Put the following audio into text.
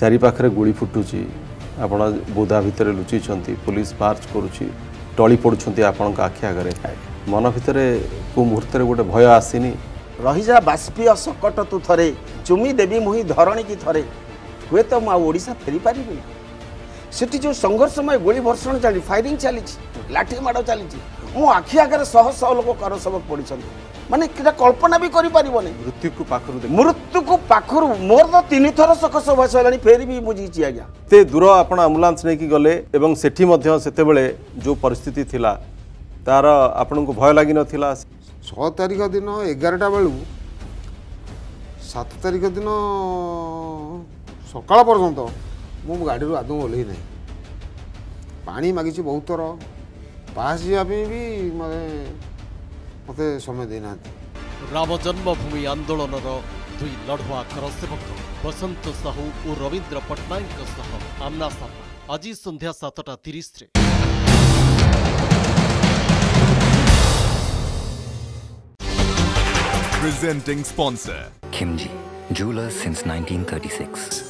চারিপাখে গুড়ি ফুটুছি আপনার বোধা ভিতরে লুচিছেন পুলিশ মার্চ করুছি টলি পড়ুছেন আপনার আখি আগে মন ভিতরে কু মুহূর্তের গোটে ভয় আসিনি রহিজা বাষ্পীয় সকট তু থরে চুমি দেবী মুহি ধরণী কি থরে হুয়েত মু ওড়শা ফেরি পারিবি সেটি যে সংঘর্ষময় গুড়ি বর্ষণ চাল ফাইরিং চালিছি লাঠি মাড় চালিছি মু আখি আগে শহ শহ লোক কর সবক পড়ছেন মানে এটা কল্পনা বি করে পারি মৃত্যুকে পাখর মৃত্যুকে পাখর মোর তো তিন থর শোক সভ্যাস হল ফের বি মু জিছি আজ্ঞা এতে দূর আপনার আম্বুলান্স নেই গলে এবং সেটি মধ্যে সেতবে যে পরিস্থিতি লা তার আপনার ভয় লাগি নথিলা ছ তারিখ দিন এগারোটা বেলু সাত তারিখ দিন সকাল পর্যন্ত মু গাড়ি আদৌ ওলাই না পাঁচ মাগিছি বহুত থর ପାସ୍ ଯିବା ପାଇଁ ବି ମାନେ ମୋତେ ସମୟ ଦେଇନାହାନ୍ତି ରାମ ଜନ୍ମଭୂମି ଆନ୍ଦୋଳନର ଦୁଇ ଲଢ଼ୁଆ ଆଖର ସେବକ ବସନ୍ତ ସାହୁ ଓ ରବୀନ୍ଦ୍ର ପଟ୍ଟନାୟକଙ୍କ ସହ ଆମ୍ନା ସାମ୍ନା ଆଜି ସନ୍ଧ୍ୟା ସାତଟା ତିରିଶରେ Presenting sponsor Kimji, jeweler since 1936.